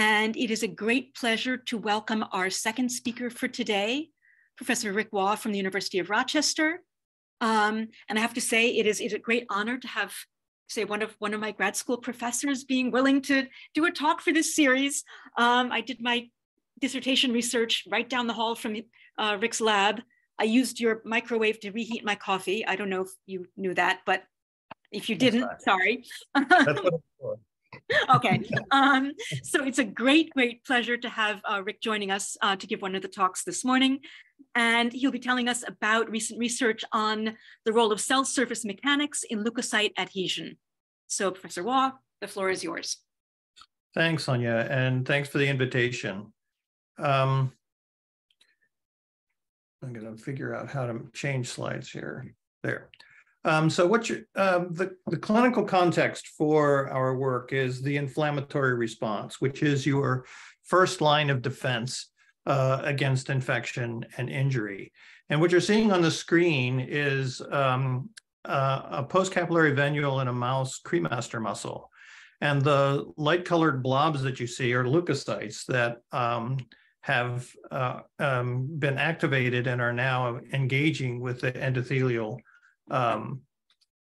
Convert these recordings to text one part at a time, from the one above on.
And it is a great pleasure to welcome our second speaker for today, Professor Rick Waugh from the University of Rochester. Um, and I have to say, it is, it is a great honor to have, say, one of, one of my grad school professors being willing to do a talk for this series. Um, I did my dissertation research right down the hall from uh, Rick's lab. I used your microwave to reheat my coffee. I don't know if you knew that, but if you didn't, sorry. okay. Um, so it's a great, great pleasure to have uh, Rick joining us uh, to give one of the talks this morning. And he'll be telling us about recent research on the role of cell surface mechanics in leukocyte adhesion. So Professor Waugh, the floor is yours. Thanks, Sonia, and thanks for the invitation. Um, I'm going to figure out how to change slides here. There. Um, so what you, uh, the, the clinical context for our work is the inflammatory response, which is your first line of defense uh, against infection and injury. And what you're seeing on the screen is um, uh, a postcapillary venule in a mouse cremaster muscle. And the light colored blobs that you see are leukocytes that um, have uh, um, been activated and are now engaging with the endothelial um,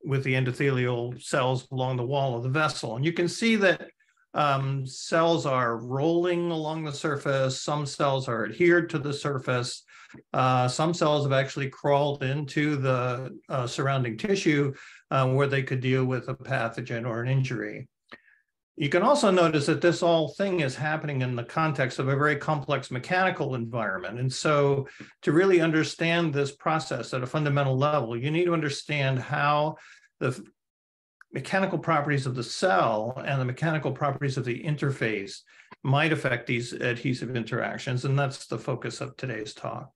with the endothelial cells along the wall of the vessel. And you can see that um, cells are rolling along the surface. Some cells are adhered to the surface. Uh, some cells have actually crawled into the uh, surrounding tissue uh, where they could deal with a pathogen or an injury. You can also notice that this all thing is happening in the context of a very complex mechanical environment. And so to really understand this process at a fundamental level, you need to understand how the mechanical properties of the cell and the mechanical properties of the interface might affect these adhesive interactions. And that's the focus of today's talk.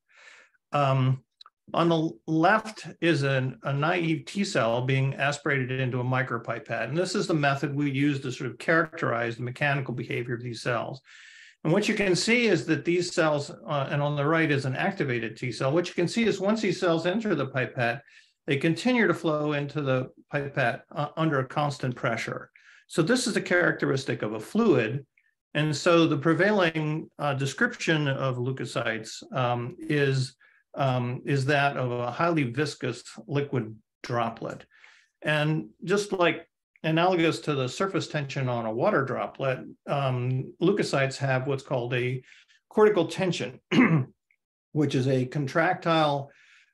Um, on the left is an, a naive T cell being aspirated into a micropipette. And this is the method we use to sort of characterize the mechanical behavior of these cells. And what you can see is that these cells, uh, and on the right is an activated T cell. What you can see is once these cells enter the pipette, they continue to flow into the pipette uh, under a constant pressure. So this is a characteristic of a fluid. And so the prevailing uh, description of leukocytes um, is um, is that of a highly viscous liquid droplet. And just like analogous to the surface tension on a water droplet, um, leukocytes have what's called a cortical tension, which is a contractile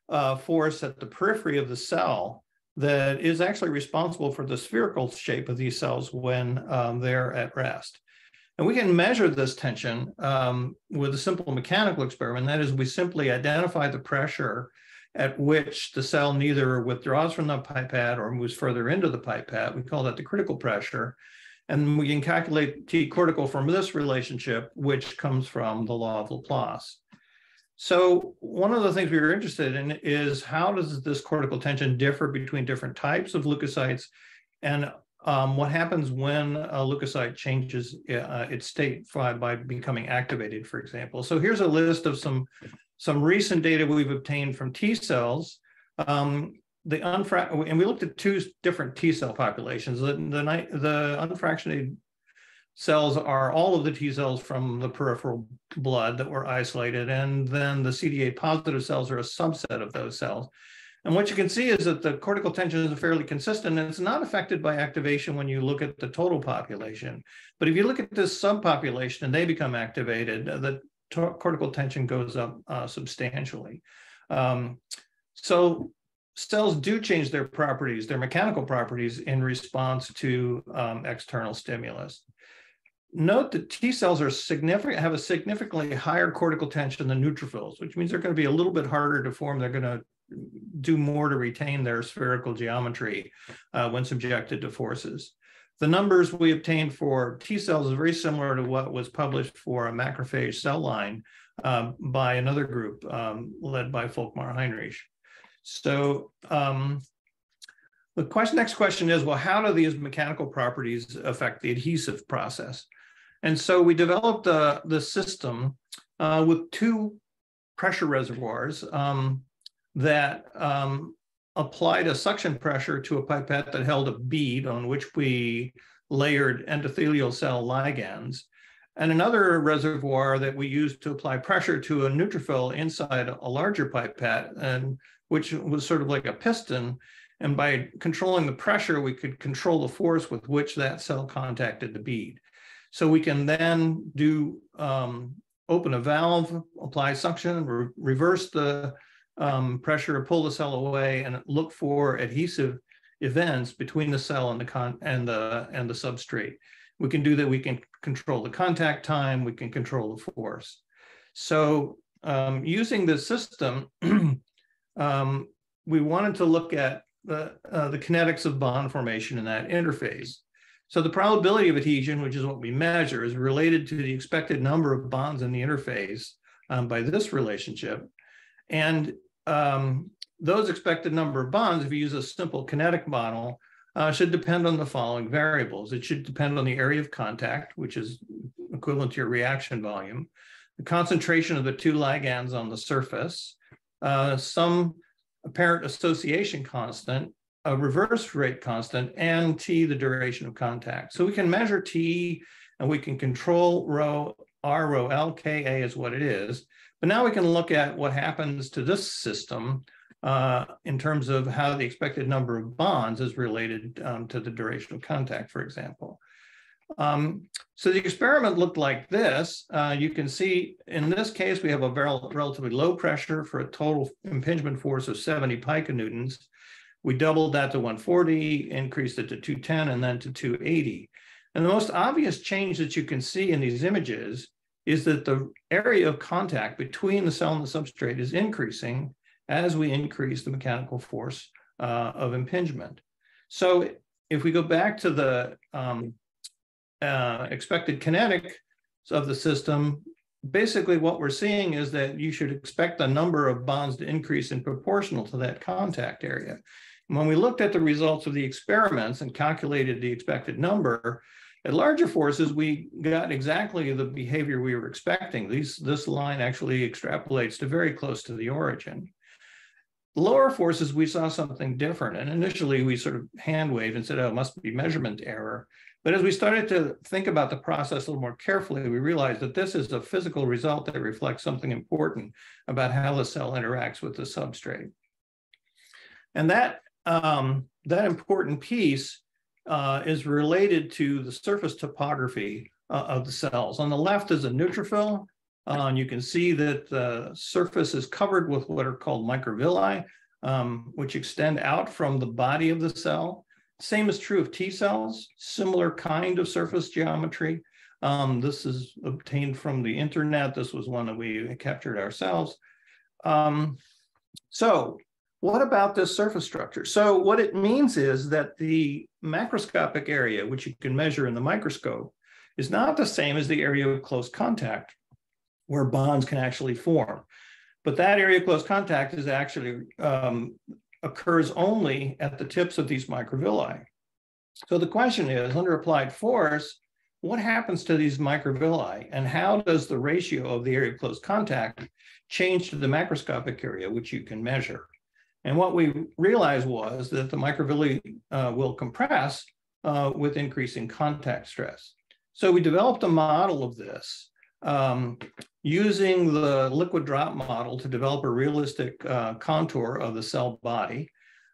uh, force at the periphery of the cell that is actually responsible for the spherical shape of these cells when um, they're at rest. And we can measure this tension um, with a simple mechanical experiment. That is, we simply identify the pressure at which the cell neither withdraws from the pipette or moves further into the pipette. We call that the critical pressure. And we can calculate T cortical from this relationship, which comes from the law of Laplace. So one of the things we were interested in is how does this cortical tension differ between different types of leukocytes and um, what happens when a leukocyte changes uh, its state by, by becoming activated, for example. So here's a list of some, some recent data we've obtained from T cells. Um, the unfra- and we looked at two different T cell populations. The, the, the unfractionated cells are all of the T cells from the peripheral blood that were isolated, and then the CD8 positive cells are a subset of those cells. And what you can see is that the cortical tension is fairly consistent and it's not affected by activation when you look at the total population. But if you look at this subpopulation and they become activated, the cortical tension goes up uh, substantially. Um, so cells do change their properties, their mechanical properties in response to um, external stimulus. Note that T cells are significant, have a significantly higher cortical tension than neutrophils, which means they're going to be a little bit harder to form. They're going to do more to retain their spherical geometry uh, when subjected to forces. The numbers we obtained for T cells is very similar to what was published for a macrophage cell line um, by another group um, led by Volkmar Heinrich. So um, the question, next question is, well, how do these mechanical properties affect the adhesive process? And so we developed the, the system uh, with two pressure reservoirs. Um, that um, applied a suction pressure to a pipette that held a bead on which we layered endothelial cell ligands. and another reservoir that we used to apply pressure to a neutrophil inside a larger pipette, and which was sort of like a piston. And by controlling the pressure, we could control the force with which that cell contacted the bead. So we can then do um, open a valve, apply suction, re reverse the um, pressure, to pull the cell away, and look for adhesive events between the cell and the con and the and the substrate. We can do that. We can control the contact time. We can control the force. So um, using this system, um, we wanted to look at the uh, the kinetics of bond formation in that interface. So the probability of adhesion, which is what we measure, is related to the expected number of bonds in the interface um, by this relationship. And um, those expected number of bonds, if you use a simple kinetic model, uh, should depend on the following variables. It should depend on the area of contact, which is equivalent to your reaction volume, the concentration of the two ligands on the surface, uh, some apparent association constant, a reverse rate constant, and T, the duration of contact. So we can measure T and we can control rho, R rho L, K, A is what it is. But now we can look at what happens to this system uh, in terms of how the expected number of bonds is related um, to the duration of contact, for example. Um, so the experiment looked like this. Uh, you can see in this case, we have a very relatively low pressure for a total impingement force of 70 piconewtons. We doubled that to 140, increased it to 210, and then to 280. And the most obvious change that you can see in these images is that the area of contact between the cell and the substrate is increasing as we increase the mechanical force uh, of impingement. So if we go back to the um, uh, expected kinetics of the system, basically what we're seeing is that you should expect the number of bonds to increase in proportional to that contact area. When we looked at the results of the experiments and calculated the expected number, at larger forces, we got exactly the behavior we were expecting. These, this line actually extrapolates to very close to the origin. Lower forces, we saw something different. And initially we sort of hand waved and said, oh, it must be measurement error. But as we started to think about the process a little more carefully, we realized that this is a physical result that reflects something important about how the cell interacts with the substrate. And that, um, that important piece uh, is related to the surface topography uh, of the cells. On the left is a neutrophil, uh, and you can see that the surface is covered with what are called microvilli, um, which extend out from the body of the cell. Same is true of T cells, similar kind of surface geometry. Um, this is obtained from the internet. This was one that we captured ourselves. Um, so what about this surface structure? So what it means is that the macroscopic area, which you can measure in the microscope, is not the same as the area of close contact where bonds can actually form. But that area of close contact is actually um, occurs only at the tips of these microvilli. So the question is, under applied force, what happens to these microvilli and how does the ratio of the area of close contact change to the macroscopic area, which you can measure? And what we realized was that the microvilli uh, will compress uh, with increasing contact stress. So we developed a model of this um, using the liquid drop model to develop a realistic uh, contour of the cell body.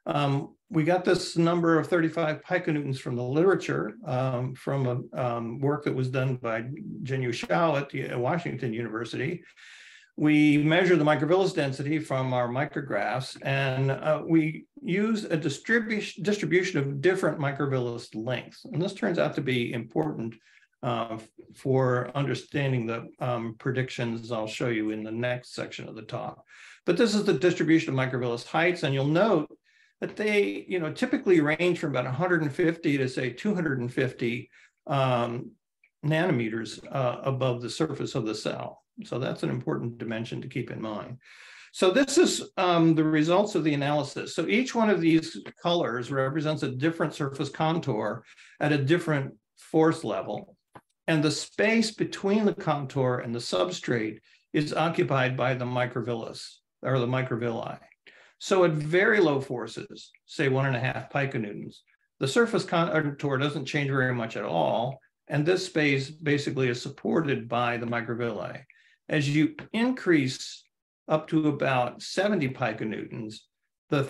Um, we got this number of 35 piconewtons from the literature um, from a um, work that was done by Jinyu Shao at the, Washington University we measure the microvillus density from our micrographs, and uh, we use a distribution distribution of different microvillus lengths. And this turns out to be important uh, for understanding the um, predictions I'll show you in the next section of the talk. But this is the distribution of microvillus heights, and you'll note that they, you know, typically range from about 150 to say 250 um, nanometers uh, above the surface of the cell. So that's an important dimension to keep in mind. So this is um, the results of the analysis. So each one of these colors represents a different surface contour at a different force level. And the space between the contour and the substrate is occupied by the microvillus or the microvilli. So at very low forces, say one and a half piconewtons, the surface contour doesn't change very much at all and this space basically is supported by the microvilli. As you increase up to about 70 piconewtons, the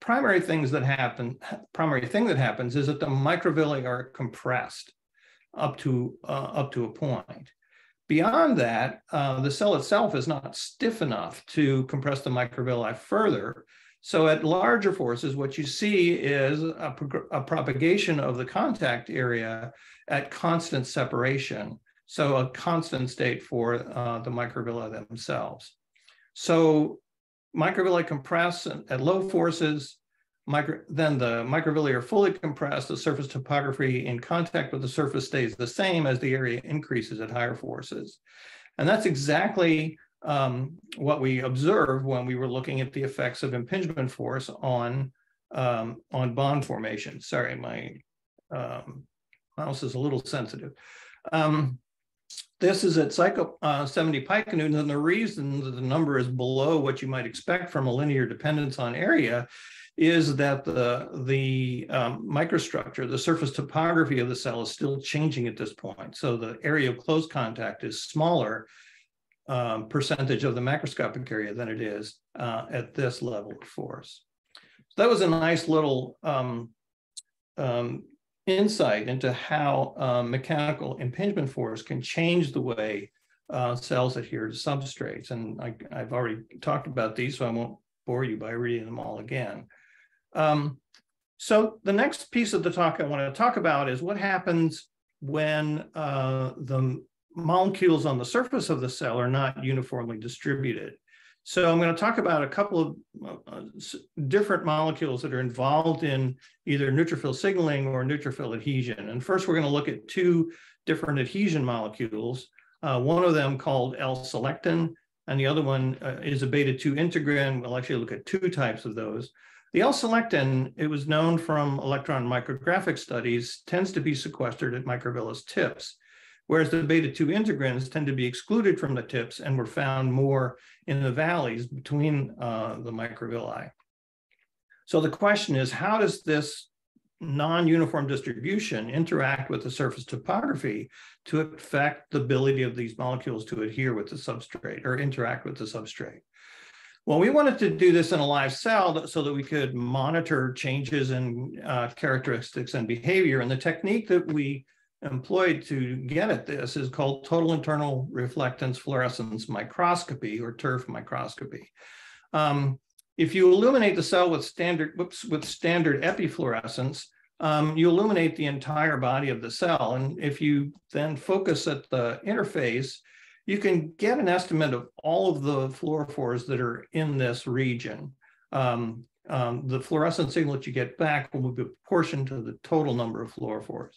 primary things that happen, primary thing that happens is that the microvilli are compressed up to uh, up to a point. Beyond that, uh, the cell itself is not stiff enough to compress the microvilli further. So at larger forces, what you see is a, a propagation of the contact area at constant separation. So a constant state for uh, the microvilli themselves. So microvilli compress at low forces, micro, then the microvilli are fully compressed, the surface topography in contact with the surface stays the same as the area increases at higher forces. And that's exactly um, what we observed when we were looking at the effects of impingement force on, um, on bond formation. Sorry, my um, mouse is a little sensitive. Um, this is at psycho uh, 70 piconewtons, and the reason that the number is below what you might expect from a linear dependence on area is that the, the um, microstructure, the surface topography of the cell is still changing at this point. So the area of close contact is smaller um, percentage of the macroscopic area than it is uh, at this level of force. So that was a nice little um, um insight into how uh, mechanical impingement force can change the way uh, cells adhere to substrates. And I, have already talked about these, so I won't bore you by reading them all again. Um, so the next piece of the talk I want to talk about is what happens when uh, the molecules on the surface of the cell are not uniformly distributed. So I'm going to talk about a couple of uh, different molecules that are involved in either neutrophil signaling or neutrophil adhesion. And first, we're going to look at two different adhesion molecules. Uh, one of them called L-selectin, and the other one uh, is a beta-2 integrin. We'll actually look at two types of those. The L-selectin, it was known from electron micrographic studies, tends to be sequestered at microvillus tips whereas the beta 2 integrins tend to be excluded from the tips and were found more in the valleys between uh, the microvilli. So the question is, how does this non-uniform distribution interact with the surface topography to affect the ability of these molecules to adhere with the substrate or interact with the substrate? Well, we wanted to do this in a live cell so that we could monitor changes in uh, characteristics and behavior. And the technique that we employed to get at this is called total internal reflectance fluorescence microscopy or TIRF microscopy. Um, if you illuminate the cell with standard, whoops, with standard epifluorescence, um, you illuminate the entire body of the cell. And if you then focus at the interface, you can get an estimate of all of the fluorophores that are in this region. Um, um, the fluorescent signal that you get back will be proportioned to the total number of fluorophores.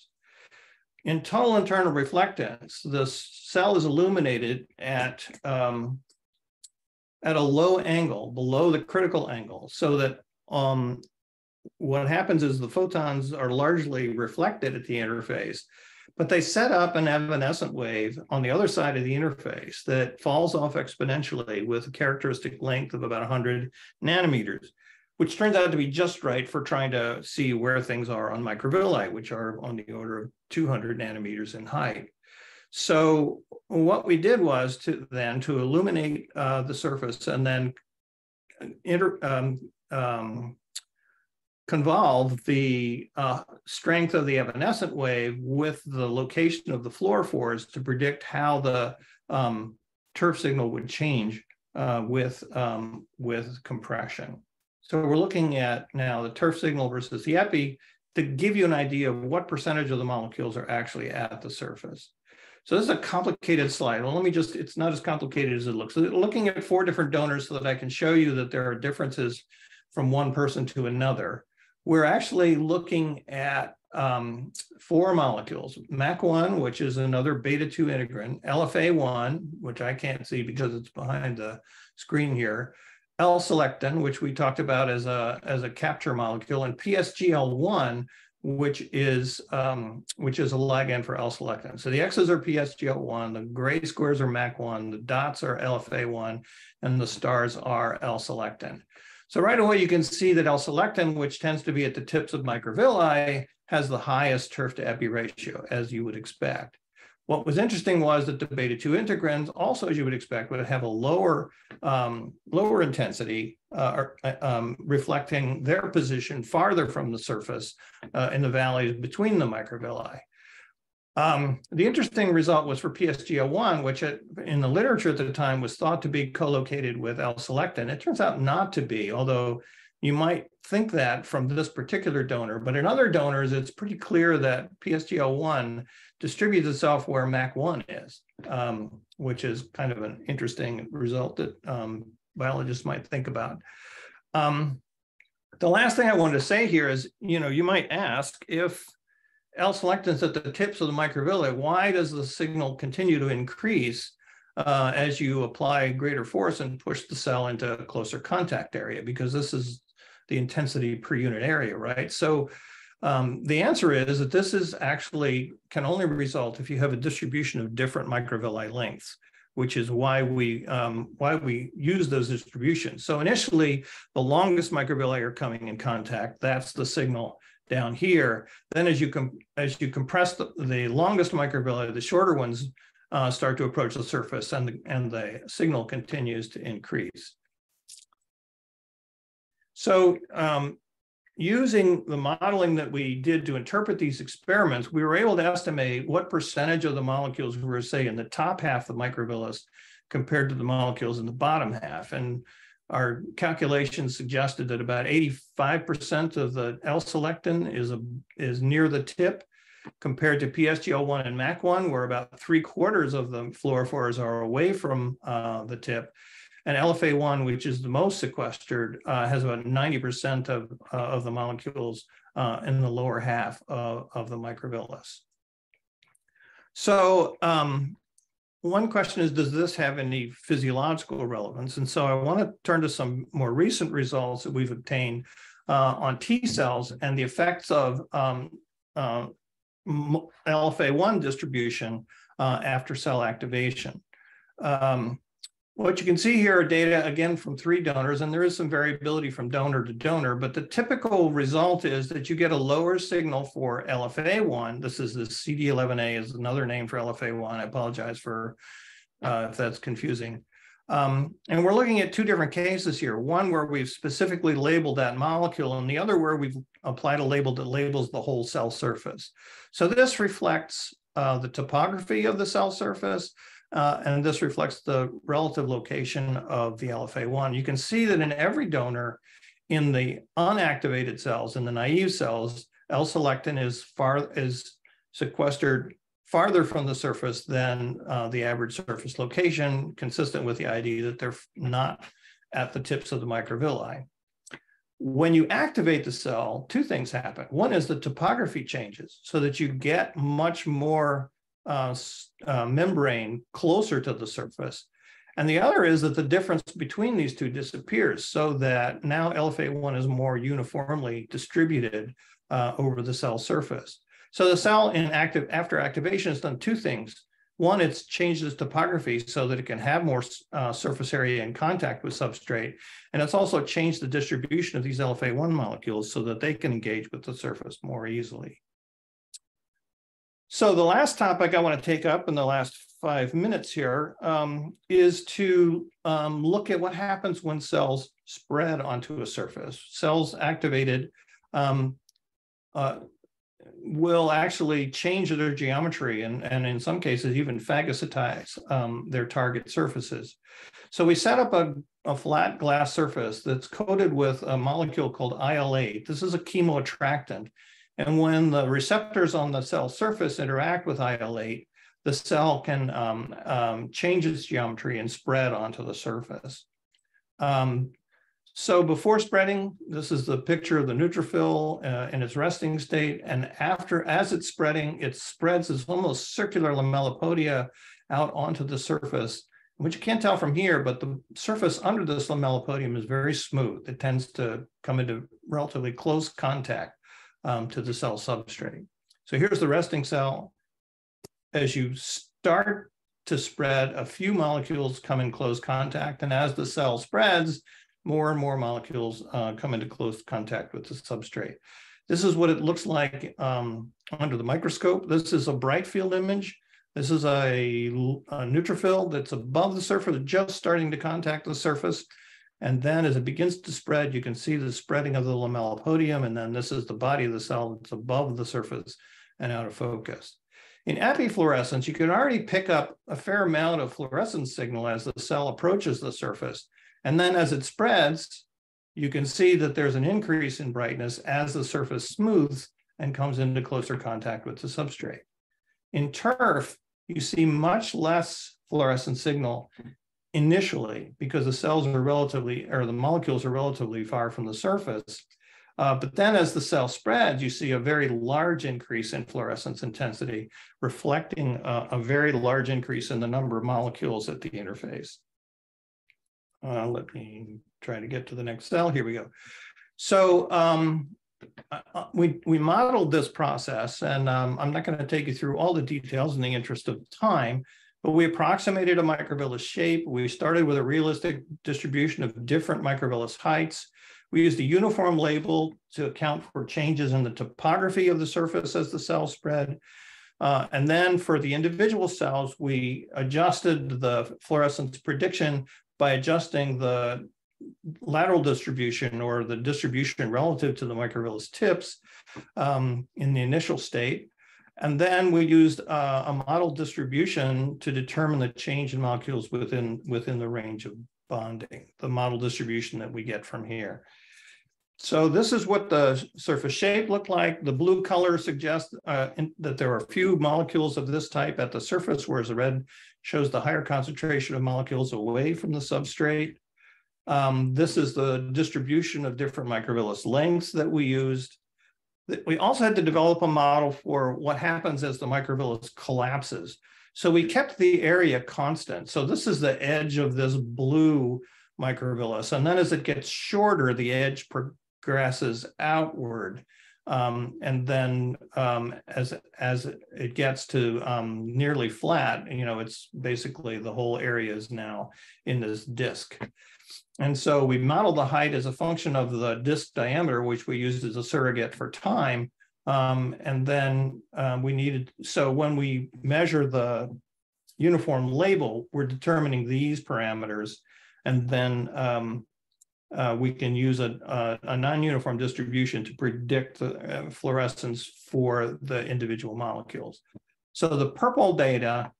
In total internal reflectance, the cell is illuminated at, um, at a low angle, below the critical angle, so that um, what happens is the photons are largely reflected at the interface, but they set up an evanescent wave on the other side of the interface that falls off exponentially with a characteristic length of about 100 nanometers which turns out to be just right for trying to see where things are on microvilli, which are on the order of 200 nanometers in height. So what we did was to then to illuminate uh, the surface and then inter, um, um, convolve the uh, strength of the evanescent wave with the location of the fluorophores to predict how the um, TIRF signal would change uh, with, um, with compression. So we're looking at now the TIRF signal versus the epi to give you an idea of what percentage of the molecules are actually at the surface. So this is a complicated slide. Well, let me just, it's not as complicated as it looks. So looking at four different donors so that I can show you that there are differences from one person to another. We're actually looking at um, four molecules, MAC1, which is another beta-2 integrin, LFA1, which I can't see because it's behind the screen here, L-selectin, which we talked about as a, as a capture molecule, and PSGL1, which is um, which is a ligand for L-selectin. So the X's are PSGL1, the gray squares are MAC1, the dots are LFA1, and the stars are L-selectin. So right away you can see that L-selectin, which tends to be at the tips of microvilli, has the highest TIRF to epi ratio, as you would expect. What was interesting was that the beta 2 integrins, also as you would expect, would have a lower, um, lower intensity, uh, uh, um, reflecting their position farther from the surface uh, in the valleys between the microvilli. Um, the interesting result was for PSGL1, which at, in the literature at the time was thought to be co-located with L-selectin. It turns out not to be, although you might think that from this particular donor, but in other donors, it's pretty clear that PSGL1 distributes itself where MAC1 is, um, which is kind of an interesting result that um, biologists might think about. Um, the last thing I wanted to say here is, you know, you might ask if L-selectin's at the tips of the microvilli, why does the signal continue to increase uh, as you apply greater force and push the cell into a closer contact area? Because this is the intensity per unit area, right? So um, the answer is that this is actually can only result if you have a distribution of different microvilli lengths, which is why we um, why we use those distributions. So initially, the longest microvilli are coming in contact. That's the signal down here. Then as you com as you compress the, the longest microvilli, the shorter ones uh, start to approach the surface, and the, and the signal continues to increase. So um, using the modeling that we did to interpret these experiments, we were able to estimate what percentage of the molecules were, say, in the top half of microvillus compared to the molecules in the bottom half. And our calculations suggested that about 85% of the L-selectin is, is near the tip compared to PSGL1 and MAC1, where about three quarters of the fluorophores are away from uh, the tip. And LFA1, which is the most sequestered, uh, has about 90% of, uh, of the molecules uh, in the lower half of, of the microvillus. So um, one question is, does this have any physiological relevance? And so I want to turn to some more recent results that we've obtained uh, on T cells and the effects of um, uh, LFA1 distribution uh, after cell activation. Um, what you can see here are data again from three donors, and there is some variability from donor to donor, but the typical result is that you get a lower signal for LFA1. This is the CD11A is another name for LFA1. I apologize for uh, if that's confusing. Um, and we're looking at two different cases here. One where we've specifically labeled that molecule and the other where we've applied a label that labels the whole cell surface. So this reflects uh, the topography of the cell surface, uh, and this reflects the relative location of the LFA1. You can see that in every donor, in the unactivated cells, in the naive cells, L-selectin is far is sequestered farther from the surface than uh, the average surface location, consistent with the idea that they're not at the tips of the microvilli. When you activate the cell, two things happen. One is the topography changes so that you get much more uh, uh, membrane closer to the surface. And the other is that the difference between these two disappears so that now LFA1 is more uniformly distributed uh, over the cell surface. So the cell in active after activation has done two things. One, it's changed its topography so that it can have more uh, surface area in contact with substrate. And it's also changed the distribution of these LFA1 molecules so that they can engage with the surface more easily. So the last topic I want to take up in the last five minutes here um, is to um, look at what happens when cells spread onto a surface. Cells activated um, uh, will actually change their geometry and, and in some cases even phagocytize um, their target surfaces. So we set up a, a flat glass surface that's coated with a molecule called IL-8. This is a chemoattractant and when the receptors on the cell surface interact with IL-8, the cell can um, um, change its geometry and spread onto the surface. Um, so before spreading, this is the picture of the neutrophil uh, in its resting state. And after, as it's spreading, it spreads as almost circular lamellipodia out onto the surface, which you can't tell from here, but the surface under this lamellipodium is very smooth. It tends to come into relatively close contact um, to the cell substrate. So here's the resting cell. As you start to spread, a few molecules come in close contact, and as the cell spreads, more and more molecules uh, come into close contact with the substrate. This is what it looks like um, under the microscope. This is a bright field image. This is a, a neutrophil that's above the surface, just starting to contact the surface. And then as it begins to spread, you can see the spreading of the lamellipodium. And then this is the body of the cell that's above the surface and out of focus. In epifluorescence, you can already pick up a fair amount of fluorescence signal as the cell approaches the surface. And then as it spreads, you can see that there's an increase in brightness as the surface smooths and comes into closer contact with the substrate. In TIRF, you see much less fluorescent signal initially because the cells are relatively, or the molecules are relatively far from the surface. Uh, but then as the cell spreads, you see a very large increase in fluorescence intensity, reflecting a, a very large increase in the number of molecules at the interface. Uh, let me try to get to the next cell. Here we go. So um, uh, uh, we, we modeled this process, and um, I'm not going to take you through all the details in the interest of time, but we approximated a microvillus shape. We started with a realistic distribution of different microvillus heights. We used a uniform label to account for changes in the topography of the surface as the cell spread. Uh, and then for the individual cells, we adjusted the fluorescence prediction by adjusting the lateral distribution or the distribution relative to the microvillus tips um, in the initial state. And then we used uh, a model distribution to determine the change in molecules within, within the range of bonding, the model distribution that we get from here. So this is what the surface shape looked like. The blue color suggests uh, in, that there are few molecules of this type at the surface, whereas the red shows the higher concentration of molecules away from the substrate. Um, this is the distribution of different microvillus lengths that we used. We also had to develop a model for what happens as the microvillus collapses. So we kept the area constant. So this is the edge of this blue microvillus. And then as it gets shorter, the edge progresses outward. Um, and then um, as as it gets to um, nearly flat, you know, it's basically the whole area is now in this disk. And so we modeled the height as a function of the disk diameter, which we used as a surrogate for time. Um, and then um, we needed, so when we measure the uniform label, we're determining these parameters. And then um, uh, we can use a, a, a non-uniform distribution to predict the uh, fluorescence for the individual molecules. So the purple data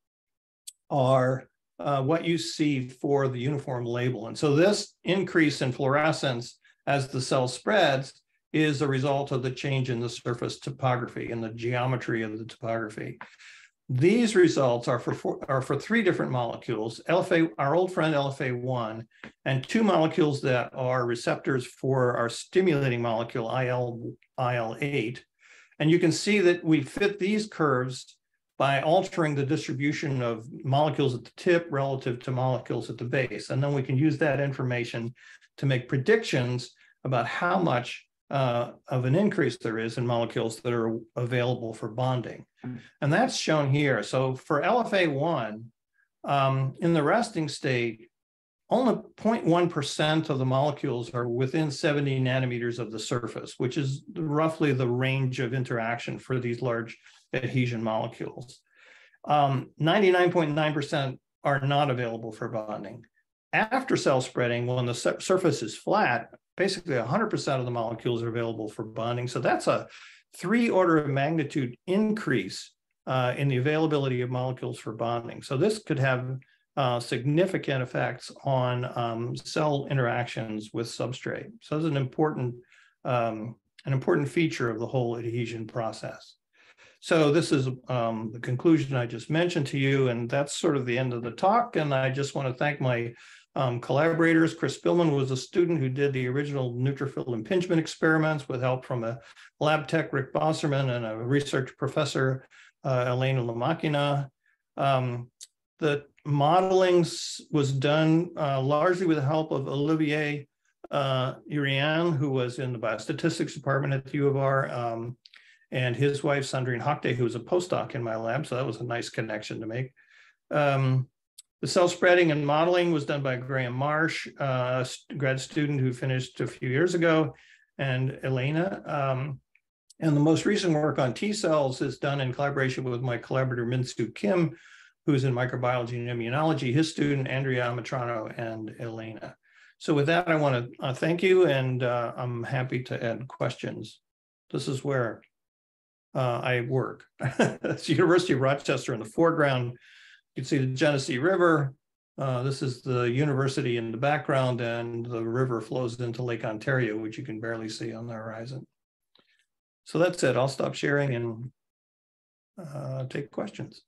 are uh, what you see for the uniform label. And so this increase in fluorescence as the cell spreads is a result of the change in the surface topography and the geometry of the topography. These results are for, four, are for three different molecules, LFA, our old friend LFA1, and two molecules that are receptors for our stimulating molecule IL, IL8. And you can see that we fit these curves by altering the distribution of molecules at the tip relative to molecules at the base. And then we can use that information to make predictions about how much uh, of an increase there is in molecules that are available for bonding. Mm. And that's shown here. So for LFA1, um, in the resting state, only 0.1% of the molecules are within 70 nanometers of the surface, which is roughly the range of interaction for these large adhesion molecules. 99.9% um, are not available for bonding. After cell spreading, when the surface is flat, basically 100% of the molecules are available for bonding. So that's a three order of magnitude increase uh, in the availability of molecules for bonding. So this could have uh, significant effects on um, cell interactions with substrate. So it's an important, um, an important feature of the whole adhesion process. So this is um, the conclusion I just mentioned to you, and that's sort of the end of the talk. And I just want to thank my um, collaborators. Chris Spillmann was a student who did the original neutrophil impingement experiments with help from a lab tech, Rick Bosserman, and a research professor, uh, Elena Lomakina. Um, the modeling was done uh, largely with the help of Olivier uh, Hyrien, who was in the biostatistics department at the U of R. Um, and his wife, Sandrine Hocdé, who was a postdoc in my lab. So that was a nice connection to make. Um, the cell spreading and modeling was done by Graham Marsh, uh, a grad student who finished a few years ago, and Elena. Um, And the most recent work on T cells is done in collaboration with my collaborator, Min-Soo Kim, who's in microbiology and immunology, his student, Andrea Amitrano, and Elena. So with that, I want to uh, thank you, and uh, I'm happy to add questions. This is where uh, I work. it's the University of Rochester in the foreground. You can see the Genesee River. Uh, this is the university in the background, and the river flows into Lake Ontario, which you can barely see on the horizon. So that's it. I'll stop sharing and uh, take questions.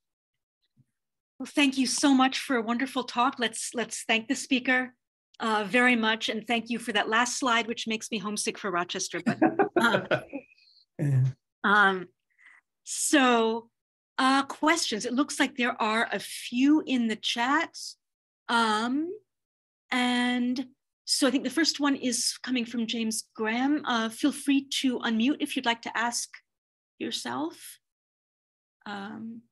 Well, thank you so much for a wonderful talk. Let's let's thank the speaker uh, very much, and thank you for that last slide, which makes me homesick for Rochester. But um, yeah. um, so, uh, questions. It looks like there are a few in the chat, um, and so I think the first one is coming from James Graham. Uh, feel free to unmute if you'd like to ask yourself. Um,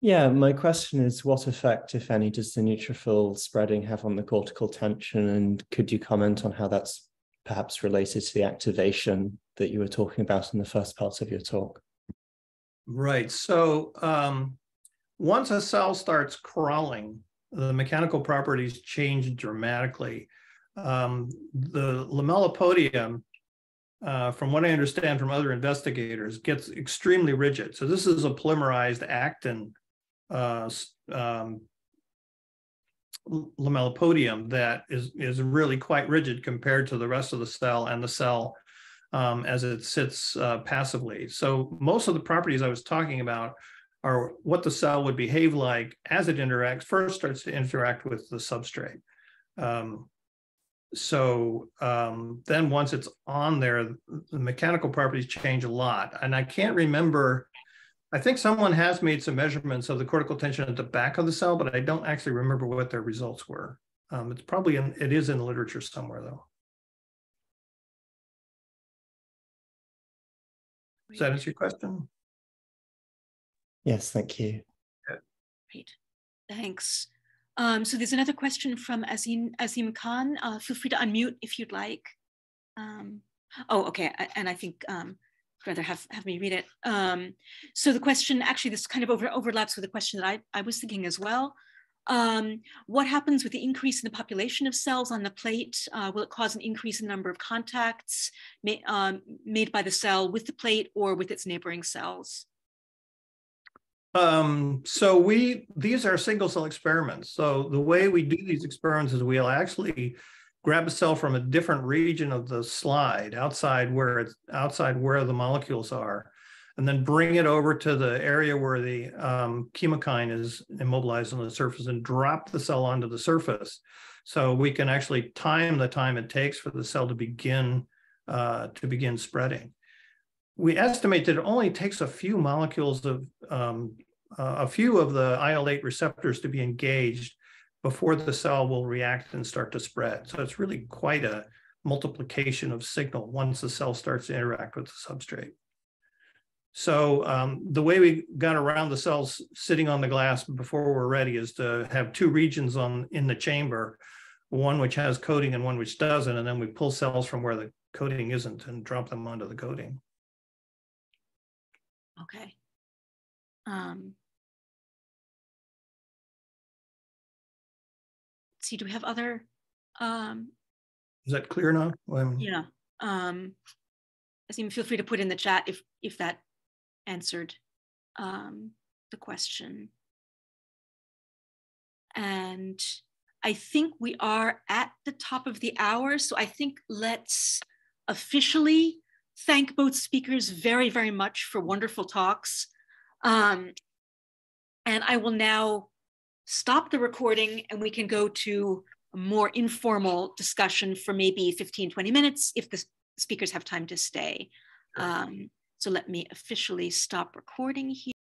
yeah, my question is what effect, if any, does the neutrophil spreading have on the cortical tension? And could you comment on how that's perhaps related to the activation that you were talking about in the first part of your talk? Right. So um, once a cell starts crawling, the mechanical properties change dramatically um, the lamellipodium, uh, from what I understand from other investigators, gets extremely rigid. So this is a polymerized actin uh, um, lamellipodium that is, is really quite rigid compared to the rest of the cell and the cell um, as it sits uh, passively. So most of the properties I was talking about are what the cell would behave like as it interacts, first starts to interact with the substrate. Um, so um, then once it's on there, the mechanical properties change a lot. And I can't remember, I think someone has made some measurements of the cortical tension at the back of the cell, but I don't actually remember what their results were. Um, it's probably in, it is in the literature somewhere though. Does that answer your question? Yes, thank you. Great, thanks. Um, so there's another question from Azim, Azim Khan. Uh, feel free to unmute if you'd like. Um, oh, okay. And I think um, rather have, have me read it. Um, so the question, actually this kind of over, overlaps with the question that I, I was thinking as well. Um, what happens with the increase in the population of cells on the plate? Uh, will it cause an increase in the number of contacts um, made by the cell with the plate or with its neighboring cells? Um, so we these are single cell experiments. So the way we do these experiments is we'll actually grab a cell from a different region of the slide outside where it's outside where the molecules are, and then bring it over to the area where the um, chemokine is immobilized on the surface and drop the cell onto the surface. So we can actually time the time it takes for the cell to begin uh, to begin spreading we estimate that it only takes a few molecules of um, uh, a few of the IL-8 receptors to be engaged before the cell will react and start to spread. So it's really quite a multiplication of signal once the cell starts to interact with the substrate. So um, the way we got around the cells sitting on the glass before we're ready is to have two regions on in the chamber, one which has coating and one which doesn't, and then we pull cells from where the coating isn't and drop them onto the coating. Okay. Um, see, do we have other? Um, Is that clear now? Well, yeah. Um, Azim, feel free to put in the chat if if that answered um, the question. And I think we are at the top of the hour, so I think let's officially thank both speakers very, very much for wonderful talks. Um, and I will now stop the recording and we can go to a more informal discussion for maybe 15, 20 minutes if the speakers have time to stay. Um, so let me officially stop recording here.